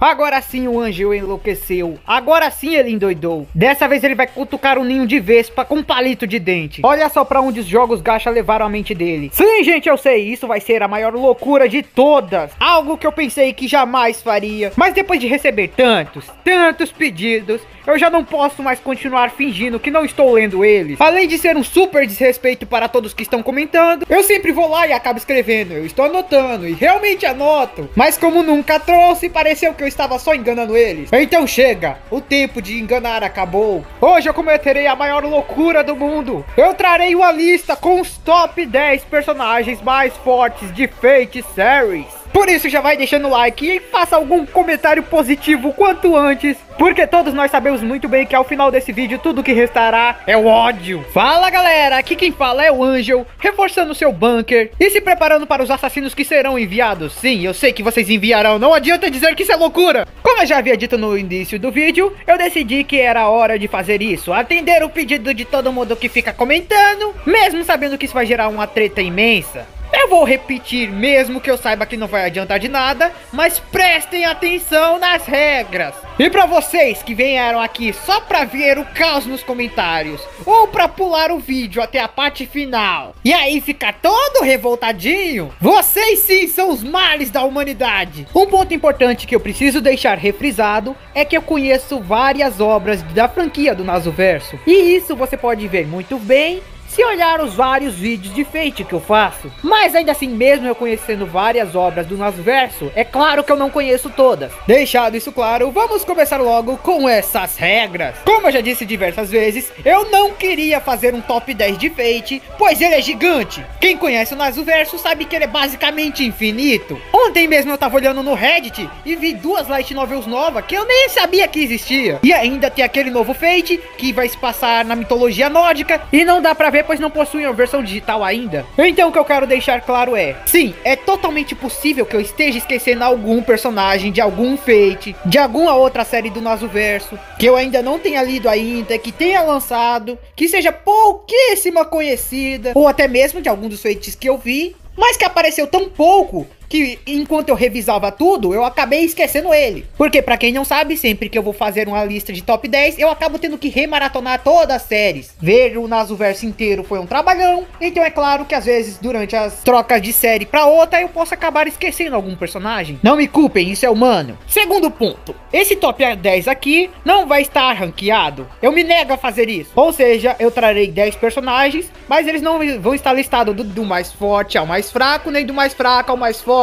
Agora sim o Angel enlouqueceu. Agora sim ele endoidou. Dessa vez ele vai cutucar um ninho de vespa com um palito de dente. Olha só pra onde os jogos gacha levaram a mente dele. Sim, gente, eu sei. Isso vai ser a maior loucura de todas. Algo que eu pensei que jamais faria. Mas depois de receber tantos, tantos pedidos, eu já não posso mais continuar fingindo que não estou lendo eles. Além de ser um super desrespeito para todos que estão comentando, eu sempre vou lá e acabo escrevendo. Eu estou anotando e realmente anoto. Mas como nunca trouxe, pareceu que eu estava só enganando eles. Então chega, o tempo de enganar acabou. Hoje eu cometerei a maior loucura do mundo. Eu trarei uma lista com os top 10 personagens mais fortes de Fate Series. Por isso já vai deixando o like e faça algum comentário positivo quanto antes, porque todos nós sabemos muito bem que ao final desse vídeo tudo que restará é o ódio. Fala galera, aqui quem fala é o Angel, reforçando seu bunker e se preparando para os assassinos que serão enviados. Sim, eu sei que vocês enviarão, não adianta dizer que isso é loucura. Como eu já havia dito no início do vídeo, eu decidi que era hora de fazer isso, atender o pedido de todo mundo que fica comentando, mesmo sabendo que isso vai gerar uma treta imensa. Eu vou repetir, mesmo que eu saiba que não vai adiantar de nada, mas prestem atenção nas regras. E para vocês que vieram aqui só pra ver o caos nos comentários, ou pra pular o vídeo até a parte final, e aí ficar todo revoltadinho, vocês sim são os males da humanidade. Um ponto importante que eu preciso deixar refrisado é que eu conheço várias obras da franquia do Nasoverso, e isso você pode ver muito bem se olhar os vários vídeos de Fate que eu faço. Mas ainda assim, mesmo eu conhecendo várias obras do Nasverso, é claro que eu não conheço todas. Deixado isso claro, vamos começar logo com essas regras. Como eu já disse diversas vezes, eu não queria fazer um top 10 de Fate, pois ele é gigante. Quem conhece o Nasverso sabe que ele é basicamente infinito. Ontem mesmo eu tava olhando no Reddit e vi duas light novels novas que eu nem sabia que existia. E ainda tem aquele novo Fate que vai se passar na mitologia nórdica e não dá pra ver pois não possuem a versão digital ainda. Então o que eu quero deixar claro é, sim, é totalmente possível que eu esteja esquecendo algum personagem de algum Fate, de alguma outra série do nosso verso, que eu ainda não tenha lido ainda, que tenha lançado, que seja pouquíssima conhecida, ou até mesmo de algum dos Fates que eu vi, mas que apareceu tão pouco que enquanto eu revisava tudo, eu acabei esquecendo ele. Porque para quem não sabe, sempre que eu vou fazer uma lista de top 10, eu acabo tendo que remaratonar todas as séries. Ver o Nasoverso inteiro foi um trabalhão, então é claro que às vezes durante as trocas de série para outra eu posso acabar esquecendo algum personagem. Não me culpem, isso é humano. Segundo ponto, esse top 10 aqui não vai estar ranqueado. Eu me nego a fazer isso. Ou seja, eu trarei 10 personagens, mas eles não vão estar listados do, do mais forte ao mais fraco, nem do mais fraco ao mais forte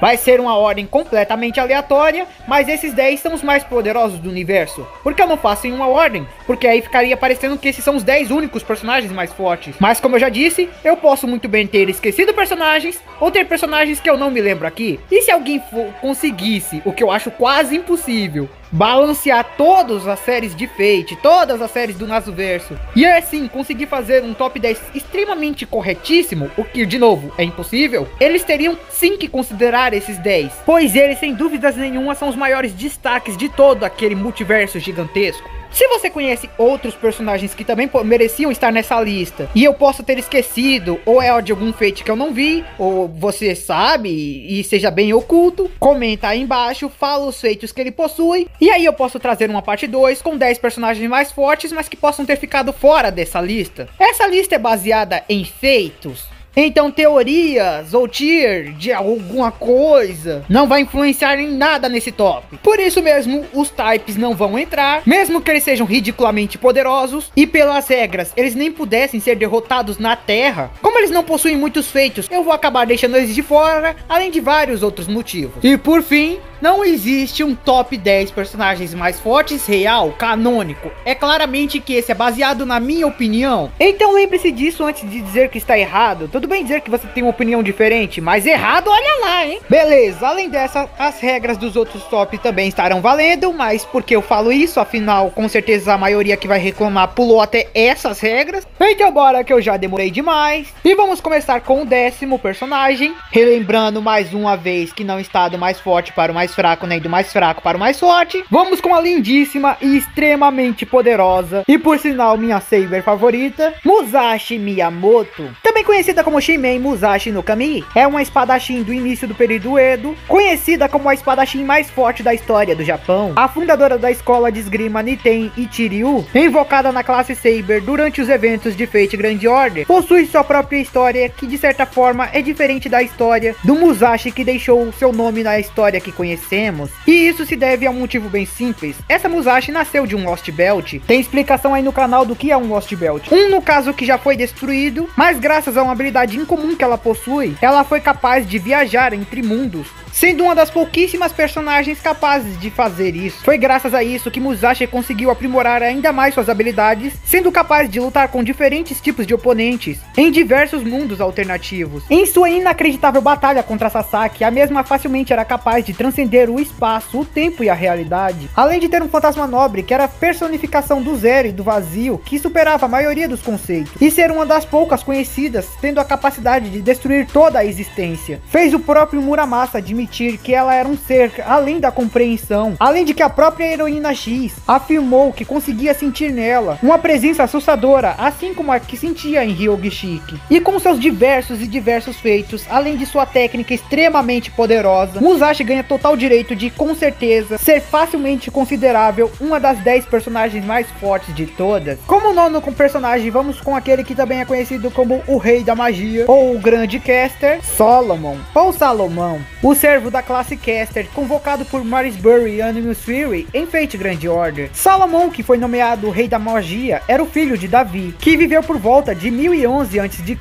Vai ser uma ordem completamente aleatória, mas esses 10 são os mais poderosos do universo. Por que eu não faço em uma ordem? Porque aí ficaria parecendo que esses são os 10 únicos personagens mais fortes. Mas como eu já disse, eu posso muito bem ter esquecido personagens ou ter personagens que eu não me lembro aqui. E se alguém conseguisse, o que eu acho quase impossível, balancear todas as séries de Fate, todas as séries do Nasoverso, e assim conseguir fazer um top 10 extremamente corretíssimo, o que de novo é impossível, eles teriam sim que considerar esses 10, pois eles sem dúvidas nenhuma são os maiores destaques de todo aquele multiverso gigantesco. Se você conhece outros personagens que também mereciam estar nessa lista e eu posso ter esquecido, ou é de algum feito que eu não vi, ou você sabe e seja bem oculto, comenta aí embaixo, fala os feitos que ele possui, e aí eu posso trazer uma parte 2 com 10 personagens mais fortes, mas que possam ter ficado fora dessa lista. Essa lista é baseada em feitos então teorias ou tier de alguma coisa não vai influenciar em nada nesse top. Por isso mesmo, os types não vão entrar, mesmo que eles sejam ridiculamente poderosos e pelas regras eles nem pudessem ser derrotados na Terra. Como eles não possuem muitos feitos, eu vou acabar deixando eles de fora, além de vários outros motivos. E por fim, não existe um top 10 personagens mais fortes real, canônico. É claramente que esse é baseado na minha opinião. Então lembre-se disso antes de dizer que está errado. Tudo bem dizer que você tem uma opinião diferente, mas errado, olha lá, hein? Beleza, além dessa, as regras dos outros top também estarão valendo, mas porque eu falo isso, afinal, com certeza a maioria que vai reclamar pulou até essas regras. Então bora que eu já demorei demais. E vamos começar com o décimo personagem, relembrando mais uma vez que não está do mais forte para o mais mais fraco nem do mais fraco para o mais forte. Vamos com a lindíssima e extremamente poderosa, e por sinal minha Saber favorita, Musashi Miyamoto. Também conhecida como como Shimei Musashi no Kami, é uma espadachim do início do período Edo, conhecida como a espadachim mais forte da história do Japão. A fundadora da escola de esgrima Niten Ichiryu, invocada na classe Saber durante os eventos de Fate Grand Order, possui sua própria história que de certa forma é diferente da história do Musashi que deixou seu nome na história que conhecemos. E isso se deve a um motivo bem simples. Essa Musashi nasceu de um Lost Belt. Tem explicação aí no canal do que é um Lost Belt. Um no caso que já foi destruído, mas graças a uma habilidade incomum que ela possui, ela foi capaz de viajar entre mundos sendo uma das pouquíssimas personagens capazes de fazer isso. Foi graças a isso que Musashi conseguiu aprimorar ainda mais suas habilidades, sendo capaz de lutar com diferentes tipos de oponentes em diversos mundos alternativos. Em sua inacreditável batalha contra Sasaki, a mesma facilmente era capaz de transcender o espaço, o tempo e a realidade, além de ter um fantasma nobre que era a personificação do zero e do vazio, que superava a maioria dos conceitos, e ser uma das poucas conhecidas tendo a capacidade de destruir toda a existência. Fez o próprio Muramasa de admitir que ela era um ser além da compreensão, além de que a própria heroína X afirmou que conseguia sentir nela uma presença assustadora, assim como a que sentia em Ryogi Shiki. E com seus diversos e diversos feitos, além de sua técnica extremamente poderosa, Musashi ganha total direito de, com certeza, ser facilmente considerável uma das 10 personagens mais fortes de todas. Como nono personagem, vamos com aquele que também é conhecido como o Rei da Magia, ou o Grande Caster, Solomon, ou Salomão. O ser servo da classe Caster, convocado por Marisbury e Animus Fury em Fate Grand Order. Salomon, que foi nomeado Rei da Magia, era o filho de Davi, que viveu por volta de 1011 a.C.,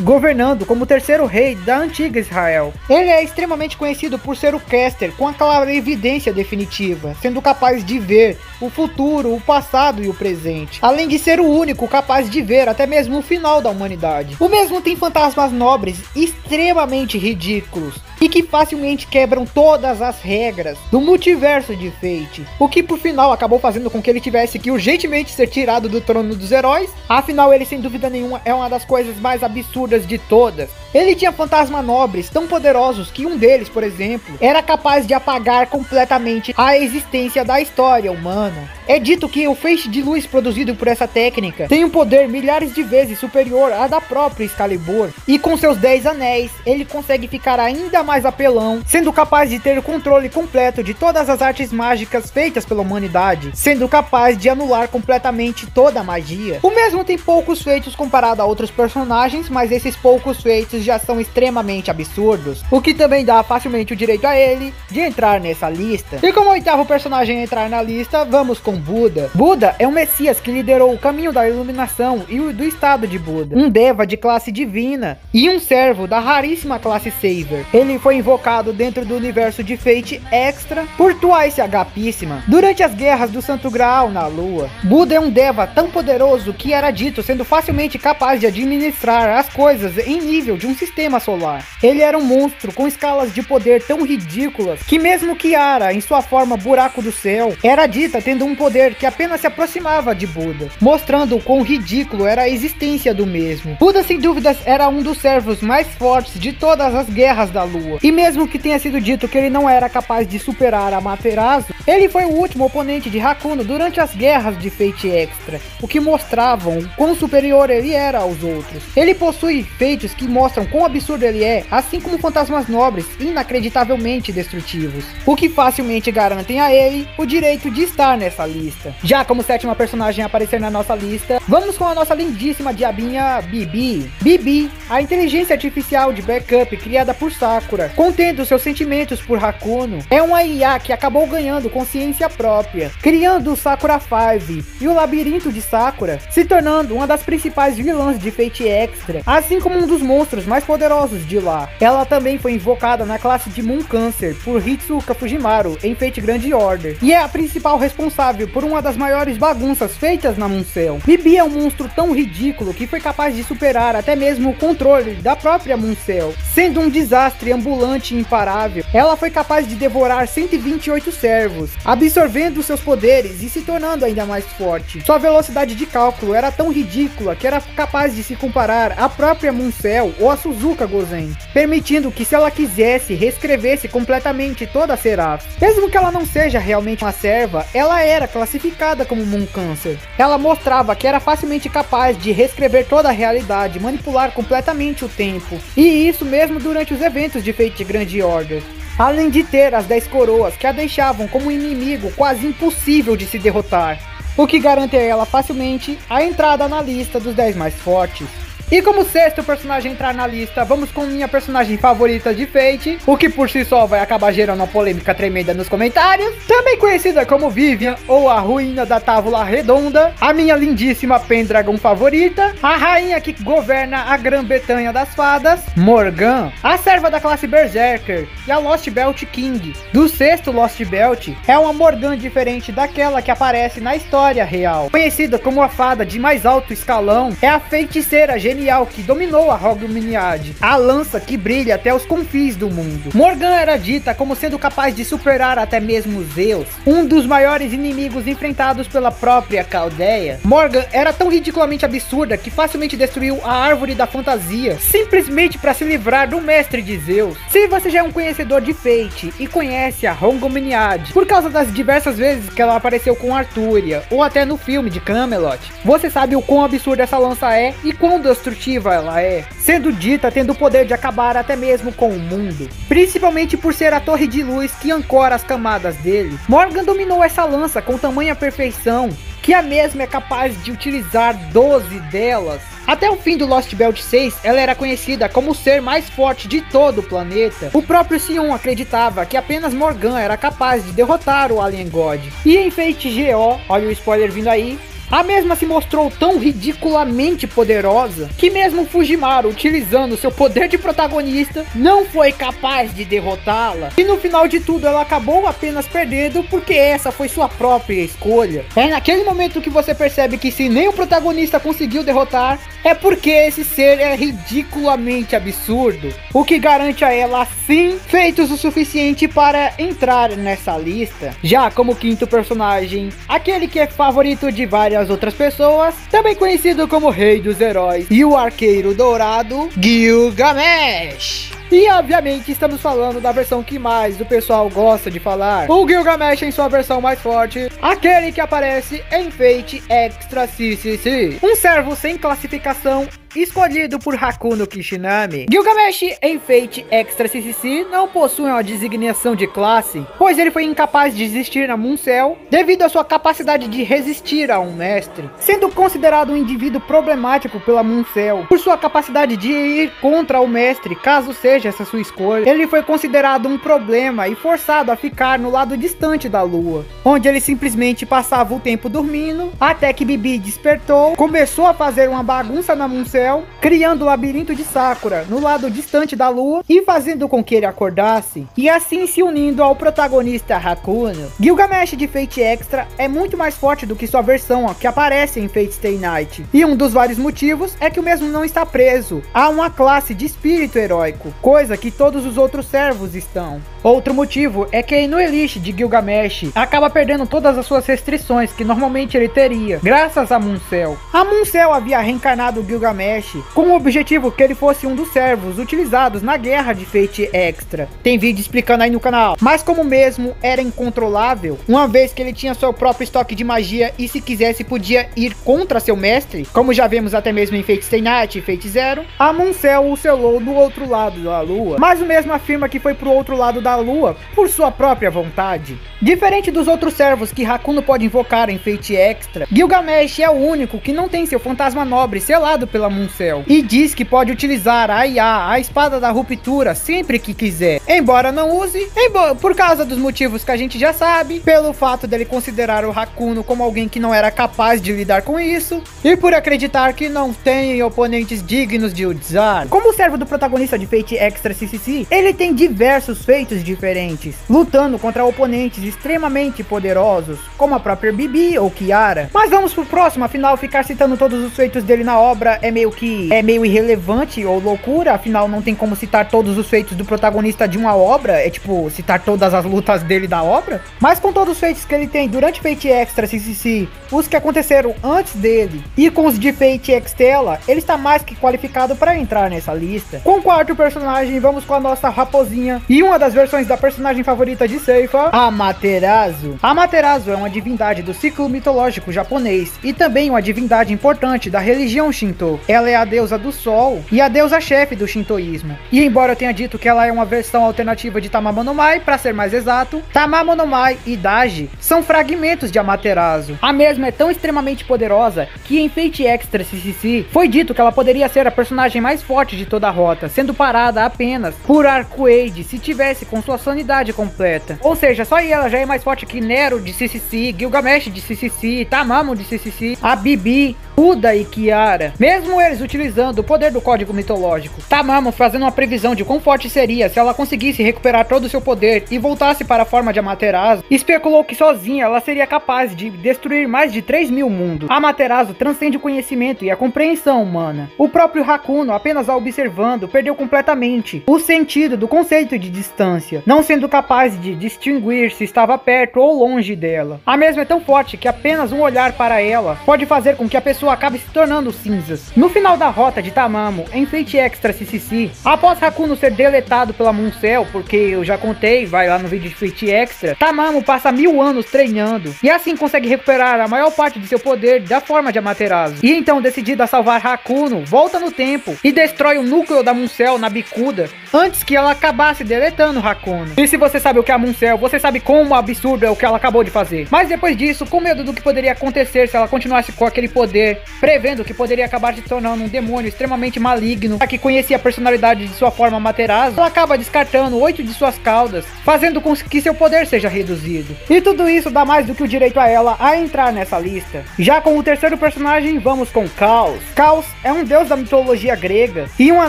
governando como terceiro rei da antiga Israel. Ele é extremamente conhecido por ser o Caster com a clara evidência definitiva, sendo capaz de ver o futuro, o passado e o presente, além de ser o único capaz de ver até mesmo o final da humanidade. O mesmo tem fantasmas nobres extremamente ridículos e que facilmente quebram todas as regras do multiverso de Fate, o que por final acabou fazendo com que ele tivesse que urgentemente ser tirado do trono dos heróis. Afinal, ele sem dúvida nenhuma é uma das coisas mais absurdas de todas. Ele tinha fantasmas nobres tão poderosos que um deles, por exemplo, era capaz de apagar completamente a existência da história humana. É dito que o feixe de luz produzido por essa técnica tem um poder milhares de vezes superior à da própria Excalibur, e com seus 10 anéis, ele consegue ficar ainda mais apelão, sendo capaz de ter o controle completo de todas as artes mágicas feitas pela humanidade, sendo capaz de anular completamente toda a magia. O mesmo tem poucos feitos comparado a outros personagens, mas esses poucos feitos já são extremamente absurdos, o que também dá facilmente o direito a ele de entrar nessa lista. E como oitavo personagem a entrar na lista, vamos com Buda. Buda é um messias que liderou o caminho da iluminação e do estado de Buda, um deva de classe divina e um servo da raríssima classe Saver. Ele foi invocado dentro do universo de Fate Extra por Twice Agapíssima durante as guerras do Santo Graal na Lua. Buda é um deva tão poderoso que era dito sendo facilmente capaz de administrar as coisas em nível de um sistema solar. Ele era um monstro com escalas de poder tão ridículas que mesmo Kiara, em sua forma buraco do céu, era dita tendo um poder que apenas se aproximava de Buda, mostrando o quão ridículo era a existência do mesmo. Buda sem dúvidas era um dos servos mais fortes de todas as guerras da Lua, e mesmo que tenha sido dito que ele não era capaz de superar Amaterasu, ele foi o último oponente de Hakuno durante as guerras de Fate Extra, o que mostravam o quão superior ele era aos outros. Ele possui feitos que mostram quão absurdo ele é, assim como fantasmas nobres inacreditavelmente destrutivos, o que facilmente garantem a ele o direito de estar nessa lista. Já como sétima personagem a aparecer na nossa lista, vamos com a nossa lindíssima diabinha Bibi. Bibi, a inteligência artificial de backup criada por Sakura, contendo seus sentimentos por Hakuno, é uma IA que acabou ganhando consciência própria, criando o Sakura 5 e o labirinto de Sakura, se tornando uma das principais vilãs de Fate Extra, assim como um dos monstros mais poderosos de lá. Ela também foi invocada na classe de Moon Cancer por Hitsuka Fujimaru em Fate Grand Order, e é a principal responsável por uma das maiores bagunças feitas na Muncel. Bibi é um monstro tão ridículo que foi capaz de superar até mesmo o controle da própria Muncel. Sendo um desastre ambulante e imparável, ela foi capaz de devorar 128 servos, absorvendo seus poderes e se tornando ainda mais forte. Sua velocidade de cálculo era tão ridícula que era capaz de se comparar à própria Muncel ou a Suzuka Gozen, permitindo que se ela quisesse, reescrevesse completamente toda a Seraph. Mesmo que ela não seja realmente uma serva, ela era classificada como Moon Cancer. Ela mostrava que era facilmente capaz de reescrever toda a realidade, manipular completamente o tempo, e isso mesmo durante os eventos de Fate Grand Order. Além de ter as 10 coroas que a deixavam como um inimigo quase impossível de se derrotar, o que garante a ela facilmente a entrada na lista dos 10 mais fortes. E como sexto personagem entrar na lista, vamos com minha personagem favorita de Fate, o que por si só vai acabar gerando uma polêmica tremenda nos comentários. Também conhecida como Vivian, ou a ruína da Távola Redonda, a minha lindíssima Pendragon favorita, a rainha que governa a Grã-Bretanha das fadas, Morgan, a serva da classe Berserker e a Lost Belt King. Do sexto Lost Belt, é uma Morgan diferente daquela que aparece na história real. Conhecida como a fada de mais alto escalão, é a feiticeira genial genial que dominou a Hogminiad, a lança que brilha até os confins do mundo. Morgan era dita como sendo capaz de superar até mesmo Zeus, um dos maiores inimigos enfrentados pela própria Caldeia. Morgan era tão ridiculamente absurda que facilmente destruiu a árvore da fantasia, simplesmente para se livrar do mestre de Zeus. Se você já é um conhecedor de Fate e conhece a Hogminiad, por causa das diversas vezes que ela apareceu com Artúria, ou até no filme de Camelot, você sabe o quão absurda essa lança é e quão destrutiva ela é, sendo dita tendo o poder de acabar até mesmo com o mundo, principalmente por ser a torre de luz que ancora as camadas dele. Morgan dominou essa lança com tamanha perfeição que a mesma é capaz de utilizar 12 delas. Até o fim do Lost Belt 6, ela era conhecida como o ser mais forte de todo o planeta. O próprio Sion acreditava que apenas Morgan era capaz de derrotar o Alien God. E em Fate GO, olha o spoiler vindo aí, a mesma se mostrou tão ridiculamente poderosa que mesmo Fujimaru, utilizando seu poder de protagonista, não foi capaz de derrotá-la. E no final de tudo ela acabou apenas perdendo porque essa foi sua própria escolha. É naquele momento que você percebe que se nem o protagonista conseguiu derrotar, é porque esse ser é ridiculamente absurdo. O que garante a ela sim feitos o suficiente para entrar nessa lista. Já como quinto personagem, aquele que é favorito de várias as outras pessoas, também conhecido como Rei dos Heróis e o Arqueiro Dourado, Gilgamesh. E obviamente estamos falando da versão que mais o pessoal gosta de falar. O Gilgamesh em sua versão mais forte, aquele que aparece em Fate Extra CCC. Um servo sem classificação escolhido por Hakuno Kishinami. Gilgamesh em Fate Extra CCC não possui uma designação de classe, pois ele foi incapaz de existir na Mooncell devido à sua capacidade de resistir a um mestre, sendo considerado um indivíduo problemático pela Mooncell por sua capacidade de ir contra o mestre caso seja essa sua escolha. Ele foi considerado um problema e forçado a ficar no lado distante da lua, onde ele simplesmente passava o tempo dormindo até que Bibi despertou, começou a fazer uma bagunça na Mooncell céu, criando o labirinto de Sakura no lado distante da lua e fazendo com que ele acordasse, e assim se unindo ao protagonista Hakuno. Gilgamesh de Fate Extra é muito mais forte do que sua versão que aparece em Fate Stay Night, e um dos vários motivos é que o mesmo não está preso a uma classe de espírito heróico, coisa que todos os outros servos estão. Outro motivo é que no Elite de Gilgamesh acaba perdendo todas as suas restrições que normalmente ele teria, graças a Muncel. A Muncel havia reencarnado Gilgamesh com o objetivo que ele fosse um dos servos utilizados na guerra de Fate Extra. Tem vídeo explicando aí no canal. Mas como mesmo era incontrolável, uma vez que ele tinha seu próprio estoque de magia e se quisesse podia ir contra seu mestre, como já vemos até mesmo em Fate Stay Night e Fate Zero, a Muncel o selou do outro lado da lua. Mas o mesmo afirma que foi pro outro lado da da lua por sua própria vontade. Diferente dos outros servos que Hakuno pode invocar em Fate Extra, Gilgamesh é o único que não tem seu fantasma nobre selado pela Muncel e diz que pode utilizar a IA, a espada da ruptura, sempre que quiser. Embora não use, embora, por causa dos motivos que a gente já sabe, pelo fato dele considerar o Hakuno como alguém que não era capaz de lidar com isso, e por acreditar que não tem oponentes dignos de usar. Como servo do protagonista de Fate Extra CCC, ele tem diversos feitos diferentes, lutando contra oponentes extremamente poderosos, como a própria Bibi ou Kiara. Mas vamos pro próximo, afinal ficar citando todos os feitos dele na obra é meio que é meio irrelevante ou loucura, afinal não tem como citar todos os feitos do protagonista de uma obra, é tipo citar todas as lutas dele da obra. Mas com todos os feitos que ele tem durante Fate Extra CCC, os que aconteceram antes dele e com os de Fate Extella, ele está mais que qualificado para entrar nessa lista. Com o quarto personagem, vamos com a nossa raposinha e uma das versões da personagem favorita de Seifa, Amaterasu. Amaterasu é uma divindade do ciclo mitológico japonês e também uma divindade importante da religião Shinto. Ela é a deusa do sol e a deusa chefe do shintoísmo. E embora eu tenha dito que ela é uma versão alternativa de Tamamonomai, para ser mais exato, Tamamonomai e Daji são fragmentos de Amaterasu. A mesma é tão extremamente poderosa que em Fate Extra CCC foi dito que ela poderia ser a personagem mais forte de toda a rota, sendo parada apenas por Arcuade se tivesse com sua sanidade completa. Ou seja, só ela já é mais forte que Nero de CCC, Gilgamesh de CCC, Tamamo de CCC, a Bibi, Uda e Kiara, mesmo eles utilizando o poder do código mitológico. Tamamo fazendo uma previsão de quão forte seria se ela conseguisse recuperar todo o seu poder e voltasse para a forma de Amaterasu, especulou que sozinha ela seria capaz de destruir mais de 3 mil mundos. Amaterasu transcende o conhecimento e a compreensão humana. O próprio Hakuno, apenas a observando, perdeu completamente o sentido do conceito de distância, não sendo capaz de distinguir se estava perto ou longe dela. A mesma é tão forte que apenas um olhar para ela pode fazer com que a pessoa acabe se tornando cinzas. No final da rota de Tamamo, em Fate Extra CCC, após Hakuno ser deletado pela Mooncell, porque eu já contei, vai lá no vídeo de Fate Extra, Tamamo passa mil anos treinando e assim consegue recuperar a maior parte de seu poder da forma de Amaterasu. E então, decidido a salvar Hakuno, volta no tempo e destrói o núcleo da Mooncell na bicuda antes que ela acabasse deletando Hakuno. E se você sabe o que é a Mooncell, você sabe como absurdo é o que ela acabou de fazer. Mas depois disso, com medo do que poderia acontecer se ela continuasse com aquele poder, prevendo que poderia acabar se tornando um demônio extremamente maligno, que conhecia a personalidade de sua forma Materazo, ela acaba descartando oito de suas caudas, fazendo com que seu poder seja reduzido. E tudo isso dá mais do que o direito a ela a entrar nessa lista. Já com o terceiro personagem, vamos com Caos. Caos é um deus da mitologia grega e uma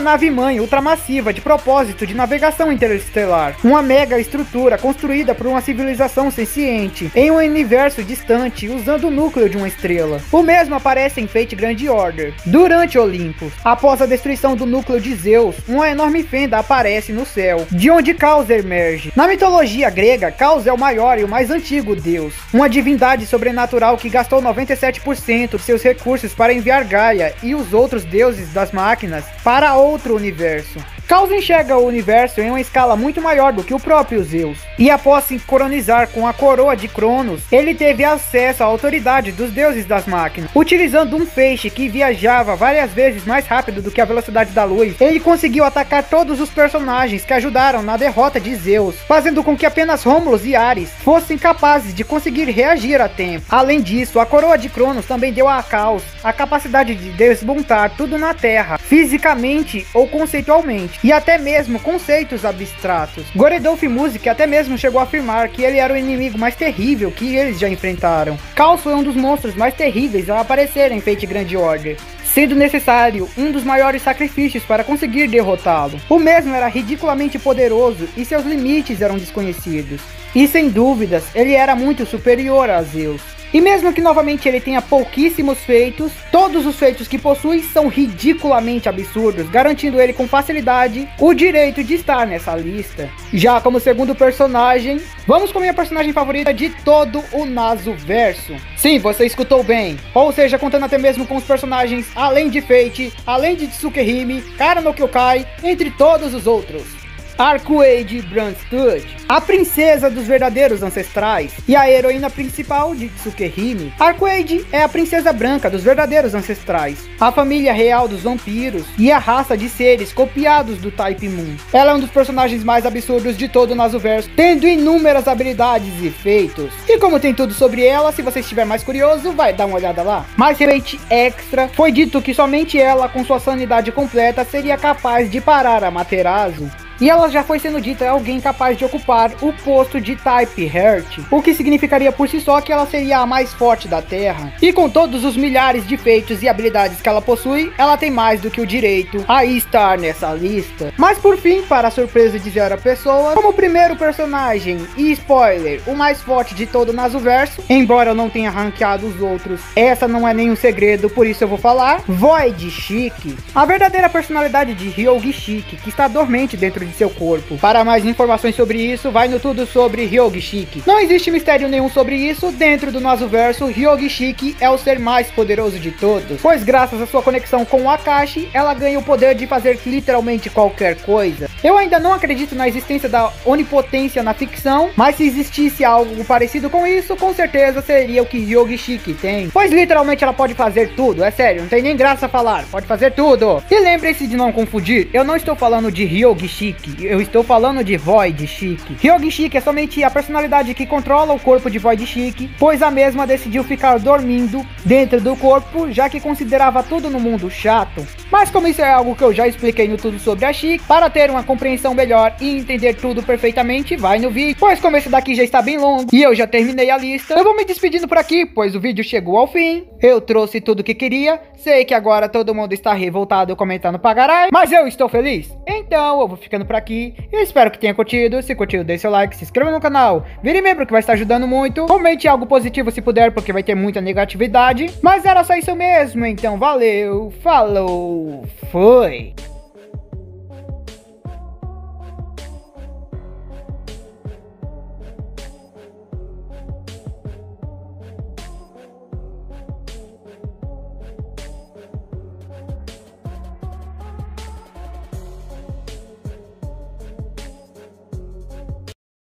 nave-mãe ultramassiva de propósito de navegação interestelar. Uma mega estrutura construída por uma civilização senciente em um universo distante usando o núcleo de uma estrela. O mesmo aparece em Fate Grand Order. Durante Olympus, após a destruição do núcleo de Zeus, uma enorme fenda aparece no céu, de onde Caos emerge. Na mitologia grega, Caos é o maior e o mais antigo deus, uma divindade sobrenatural que gastou 97% de seus recursos para enviar Gaia e os outros deuses das máquinas para outro universo. Caos enxerga o universo em uma escala muito maior do que o próprio Zeus, e após se coronizar com a coroa de Cronos, ele teve acesso à autoridade dos deuses das máquinas. Utilizando um feixe que viajava várias vezes mais rápido do que a velocidade da luz, ele conseguiu atacar todos os personagens que ajudaram na derrota de Zeus, fazendo com que apenas Romulus e Ares fossem capazes de conseguir reagir a tempo. Além disso, a coroa de Cronos também deu a Caos a capacidade de desmontar tudo na Terra, fisicamente ou conceitualmente e até mesmo conceitos abstratos. Goredolf Music até mesmo chegou a afirmar que ele era o inimigo mais terrível que eles já enfrentaram. Caos foi um dos monstros mais terríveis a aparecer em Fate Grand Order sendo necessário um dos maiores sacrifícios para conseguir derrotá-lo. O mesmo era ridiculamente poderoso e seus limites eram desconhecidos. E sem dúvidas, ele era muito superior a Zeus. E mesmo que novamente ele tenha pouquíssimos feitos, todos os feitos que possui são ridiculamente absurdos, garantindo ele com facilidade o direito de estar nessa lista. Já como segundo personagem, vamos com a minha personagem favorita de todo o Naso Verso. Sim, você escutou bem. Ou seja, contando até mesmo com os personagens além de Fate, além de Tsukehime, Kara no Kyokai, entre todos os outros. Arcuade Brandstud, a princesa dos verdadeiros ancestrais e a heroína principal de Tsukehime. Arcuade é a princesa branca dos verdadeiros ancestrais, a família real dos vampiros e a raça de seres copiados do Type Moon. Ela é um dos personagens mais absurdos de todo o Nasoverso, tendo inúmeras habilidades e feitos. E como tem tudo sobre ela, se você estiver mais curioso, vai dar uma olhada lá. Mais Fate Extra, foi dito que somente ela, com sua sanidade completa, seria capaz de parar a Materazo. E ela já foi sendo dita alguém capaz de ocupar o posto de Type Heart, o que significaria por si só que ela seria a mais forte da Terra. E com todos os milhares de feitos e habilidades que ela possui, ela tem mais do que o direito a estar nessa lista. Mas por fim, para a surpresa de zero pessoa, como primeiro personagem e spoiler, o mais forte de todo o Nasuverso, embora eu não tenha ranqueado os outros, essa não é nenhum segredo, por isso eu vou falar, Void Chic, a verdadeira personalidade de Ryogi Chic, que está dormente dentro de seu corpo. Para mais informações sobre isso, vai no tudo sobre Ryogi Chic. Não existe mistério nenhum sobre isso, dentro do nosso verso, Ryogi Chic é o ser mais poderoso de todos, pois graças à sua conexão com o Akashi, ela ganha o poder de fazer literalmente qualquer coisa. Eu ainda não acredito na existência da onipotência na ficção, mas se existisse algo parecido com isso, com certeza seria o que Ryogi Chic tem, pois literalmente ela pode fazer tudo, é sério, não tem nem graça falar, pode fazer tudo. E lembre-se de não confundir, eu não estou falando de Ryogi Chic, eu estou falando de Void Chic. Ryogi Chic é somente a personalidade que controla o corpo de Void Chic, pois a mesma decidiu ficar dormindo dentro do corpo, já que considerava tudo no mundo chato. Mas como isso é algo que eu já expliquei no tudo sobre a Chic, para ter uma compreensão melhor e entender tudo perfeitamente, vai no vídeo. Pois como esse daqui já está bem longo e eu já terminei a lista, eu vou me despedindo por aqui, pois o vídeo chegou ao fim. Eu trouxe tudo que queria, sei que agora todo mundo está revoltado comentando pra caralho, mas eu estou feliz. Então eu vou ficando por aqui, eu espero que tenha curtido, se curtiu deixe seu like, se inscreva no canal, vire membro que vai estar ajudando muito, comente algo positivo se puder porque vai ter muita negatividade, mas era só isso mesmo, então valeu, falou, foi!